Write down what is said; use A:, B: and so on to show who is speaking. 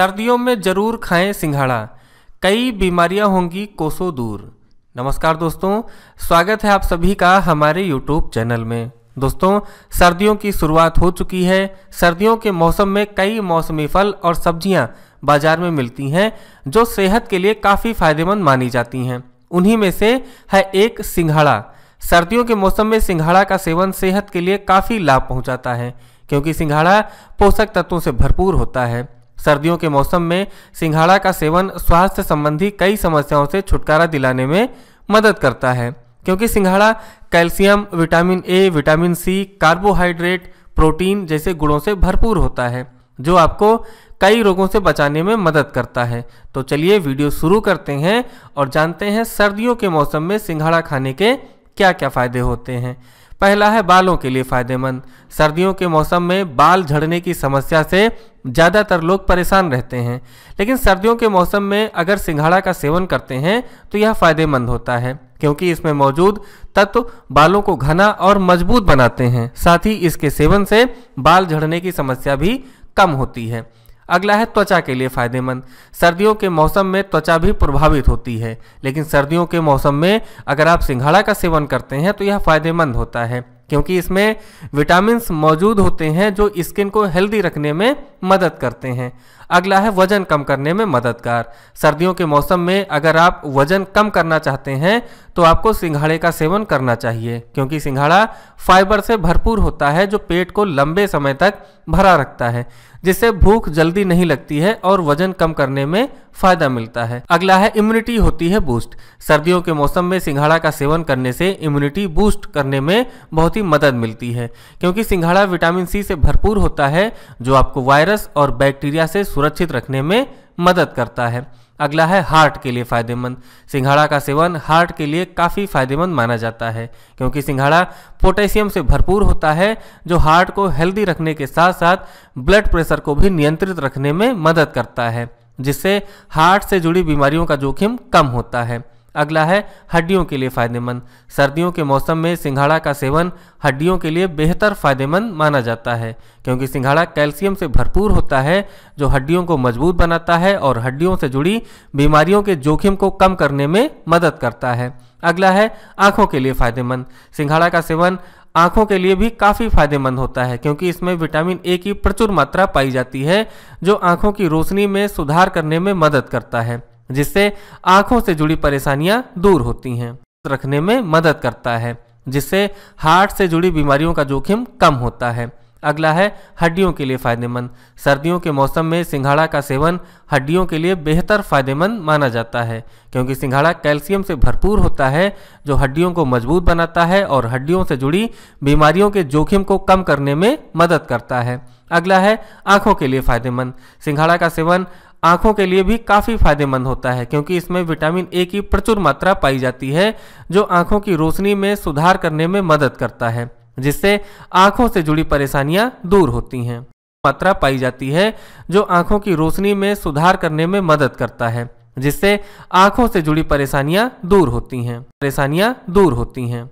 A: सर्दियों में ज़रूर खाएँ सिंघाड़ा। कई बीमारियाँ होंगी कोसों दूर। नमस्कार दोस्तों, स्वागत है आप सभी का हमारे YouTube चैनल में। दोस्तों, सर्दियों की शुरुआत हो चुकी है। सर्दियों के मौसम में कई मौसमी फल और सब्ज़ियाँ बाज़ार में मिलती हैं, जो सेहत के लिए काफ़ी फ़ायदेमंद मानी जाती हैं। उन्हीं में से है एक सिंघाड़ा। सर्दियों के मौसम में सिंघाड़ा का सेवन सेहत के लिए काफ़ी लाभ पहुंचाता है, क्योंकि सिंघाड़ा पोषक तत्वों से भरपूर होता है। सर्दियों के मौसम में सिंघाड़ा का सेवन स्वास्थ्य संबंधी कई समस्याओं से छुटकारा दिलाने में मदद करता है, क्योंकि सिंघाड़ा calcium, vitamin A vitamin C carbohydrate, protein जैसे गुणों से भरपूर होता है, जो आपको कई रोगों से बचाने में मदद करता है। तो चलिए वीडियो शुरू करते हैं और जानते हैं सर्दियों के मौसम में सिंघाड़ा खाने के क्या क्या फ़ायदे होते हैं। पहला है बालों के लिए फ़ायदेमंद। सर्दियों के मौसम में बाल झड़ने की समस्या से ज़्यादातर लोग परेशान रहते हैं। लेकिन सर्दियों के मौसम में अगर सिंघाड़ा का सेवन करते हैं तो यह फ़ायदेमंद होता है, क्योंकि इसमें मौजूद तत्व बालों को घना और मज़बूत बनाते हैं। साथ ही इसके सेवन से बाल झड़ने की समस्या भी कम होती है। अगला है त्वचा के लिए फ़ायदेमंद। सर्दियों के मौसम में त्वचा भी प्रभावित होती है, लेकिन सर्दियों के मौसम में अगर आप सिंघाड़ा का सेवन करते हैं तो यह फ़ायदेमंद होता है, क्योंकि इसमें विटामिन मौजूद होते हैं, जो स्किन को हेल्दी रखने में मदद करते हैं। अगला है वज़न कम करने में मददगार। सर्दियों के मौसम में अगर आप वज़न कम करना चाहते हैं तो आपको सिंघाड़े का सेवन करना चाहिए, क्योंकि सिंघाड़ा फाइबर से भरपूर होता है जो पेट को लंबे समय तक भरा रखता है, जिससे भूख जल्दी नहीं लगती है और वज़न कम करने में फ़ायदा मिलता है। अगला है इम्यूनिटी होती है बूस्ट सर्दियों के मौसम में सिंघाड़ा का सेवन करने से इम्यूनिटी बूस्ट करने में बहुत ही मदद मिलती है, क्योंकि सिंघाड़ा विटामिन सी से भरपूर होता है, जो आपको वायरस और बैक्टीरिया से सुरक्षित रखने में मदद करता है। अगला है हार्ट के लिए फ़ायदेमंद। सिंघाड़ा का सेवन हार्ट के लिए काफ़ी फ़ायदेमंद माना जाता है, क्योंकि सिंघाड़ा पोटेशियम से भरपूर होता है, जो हार्ट को हेल्दी रखने के साथ साथ ब्लड प्रेशर को भी नियंत्रित रखने में मदद करता है, जिससे हार्ट से जुड़ी बीमारियों का जोखिम कम होता है। अगला है हड्डियों के लिए फ़ायदेमंद। सर्दियों के मौसम में सिंघाड़ा का सेवन हड्डियों के लिए बेहतर फ़ायदेमंद माना जाता है, क्योंकि सिंघाड़ा कैल्शियम से भरपूर होता है, जो हड्डियों को मज़बूत बनाता है और हड्डियों से जुड़ी बीमारियों के जोखिम को कम करने में मदद करता है। अगला है आँखों के लिए फ़ायदेमंद। सिंघाड़ा का सेवन आँखों के लिए भी काफ़ी फ़ायदेमंद होता है, क्योंकि इसमें विटामिन ए की प्रचुर मात्रा पाई जाती है, जो आँखों की रोशनी में सुधार करने में मदद करता है। जिससे आँखों से जुड़ी परेशानियाँ दूर होती हैं। रखने में मदद करता है, जिससे हार्ट से जुड़ी बीमारियों का जोखिम कम होता है। अगला है, हड्डियों के लिए फ़ायदेमंद। सर्दियों के मौसम में सिंघाड़ा का सेवन हड्डियों के लिए बेहतर फ़ायदेमंद माना जाता है, क्योंकि सिंघाड़ा कैल्शियम से भरपूर होता है, जो हड्डियों को मज़बूत बनाता है और हड्डियों से जुड़ी बीमारियों के जोखिम को कम करने में मदद करता है। अगला है, आँखों के लिए फ़ायदेमंद। सिंघाड़ा का सेवन आँखों के लिए भी काफ़ी फ़ायदेमंद होता है, क्योंकि इसमें विटामिन ए की प्रचुर मात्रा पाई जाती है, जो आँखों की रोशनी में सुधार करने में मदद करता है, जिससे आँखों से जुड़ी परेशानियाँ दूर होती हैं। मात्रा पाई जाती है, जो आँखों की रोशनी में सुधार करने में मदद करता है, जिससे आँखों से जुड़ी परेशानियाँ दूर होती हैं, परेशानियाँ दूर होती हैं।